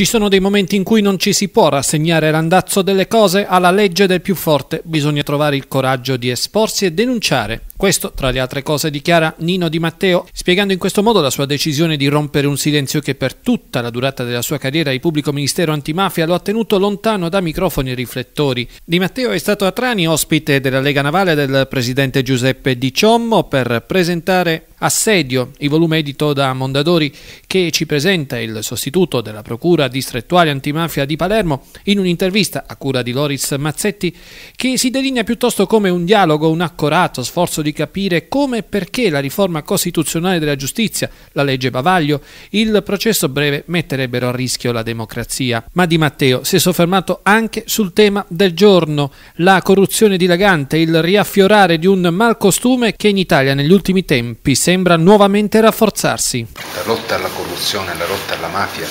Ci sono dei momenti in cui non ci si può rassegnare l'andazzo delle cose alla legge del più forte, bisogna trovare il coraggio di esporsi e denunciare. Questo, tra le altre cose, dichiara Nino Di Matteo, spiegando in questo modo la sua decisione di rompere un silenzio che per tutta la durata della sua carriera di pubblico ministero antimafia lo ha tenuto lontano da microfoni e riflettori. Di Matteo è stato a Trani ospite della Lega Navale del presidente Giuseppe Di Ciommo per presentare Assedio, il volume edito da Mondadori che ci presenta il sostituto della Procura distrettuale antimafia di Palermo in un'intervista a cura di Loris Mazzetti che si delinea piuttosto come un dialogo, un accorato sforzo di capire come e perché la riforma costituzionale della giustizia, la legge Bavaglio, il processo breve metterebbero a rischio la democrazia. Ma Di Matteo si è soffermato anche sul tema del giorno, la corruzione dilagante, il riaffiorare di un malcostume che in Italia negli ultimi tempi sembra nuovamente rafforzarsi. La lotta alla corruzione e la lotta alla mafia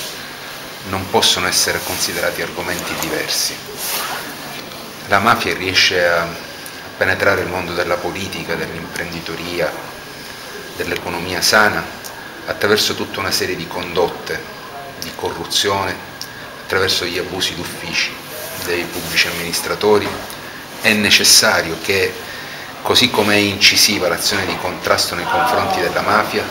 non possono essere considerati argomenti diversi. La mafia riesce a penetrare il mondo della politica, dell'imprenditoria, dell'economia sana attraverso tutta una serie di condotte di corruzione, attraverso gli abusi d'uffici dei pubblici amministratori. È necessario che così come è incisiva l'azione di contrasto nei confronti della mafia,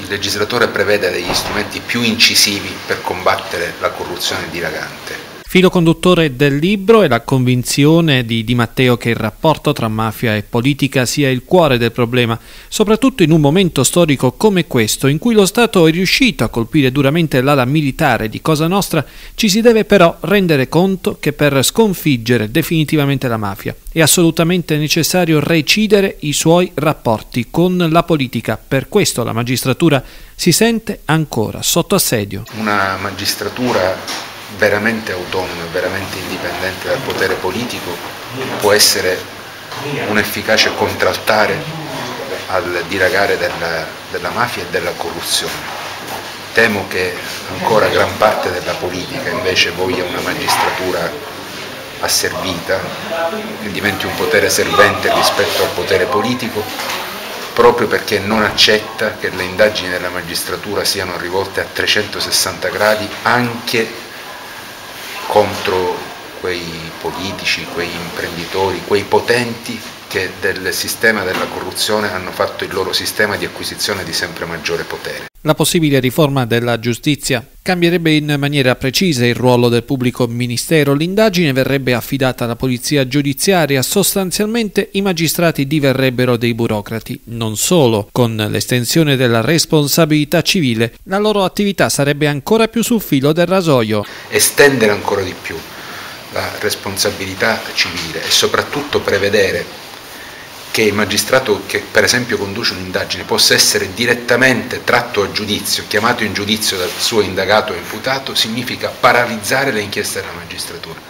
il legislatore prevede degli strumenti più incisivi per combattere la corruzione dilagante. Filo conduttore del libro è la convinzione di Di Matteo che il rapporto tra mafia e politica sia il cuore del problema, soprattutto in un momento storico come questo, in cui lo Stato è riuscito a colpire duramente l'ala militare di Cosa Nostra, ci si deve però rendere conto che per sconfiggere definitivamente la mafia è assolutamente necessario recidere i suoi rapporti con la politica. Per questo la magistratura si sente ancora sotto assedio. Una magistratura veramente autonoma e veramente indipendente dal potere politico può essere un efficace contraltare al dilagare della, della mafia e della corruzione. Temo che ancora gran parte della politica invece voglia una magistratura asservita, che diventi un potere servente rispetto al potere politico, proprio perché non accetta che le indagini della magistratura siano rivolte a 360 gradi anche contro quei politici, quei imprenditori, quei potenti che del sistema della corruzione hanno fatto il loro sistema di acquisizione di sempre maggiore potere. La possibile riforma della giustizia cambierebbe in maniera precisa il ruolo del pubblico ministero, l'indagine verrebbe affidata alla polizia giudiziaria, sostanzialmente i magistrati diverrebbero dei burocrati. Non solo, con l'estensione della responsabilità civile, la loro attività sarebbe ancora più sul filo del rasoio. Estendere ancora di più la responsabilità civile e soprattutto prevedere che il magistrato che per esempio conduce un'indagine possa essere direttamente tratto a giudizio, chiamato in giudizio dal suo indagato o imputato, significa paralizzare le inchieste della magistratura,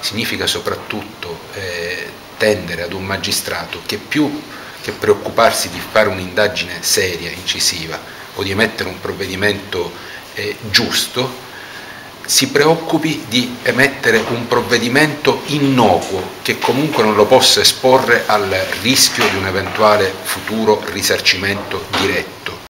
significa soprattutto eh, tendere ad un magistrato che più che preoccuparsi di fare un'indagine seria, incisiva o di emettere un provvedimento eh, giusto, si preoccupi di emettere un provvedimento innocuo che comunque non lo possa esporre al rischio di un eventuale futuro risarcimento diretto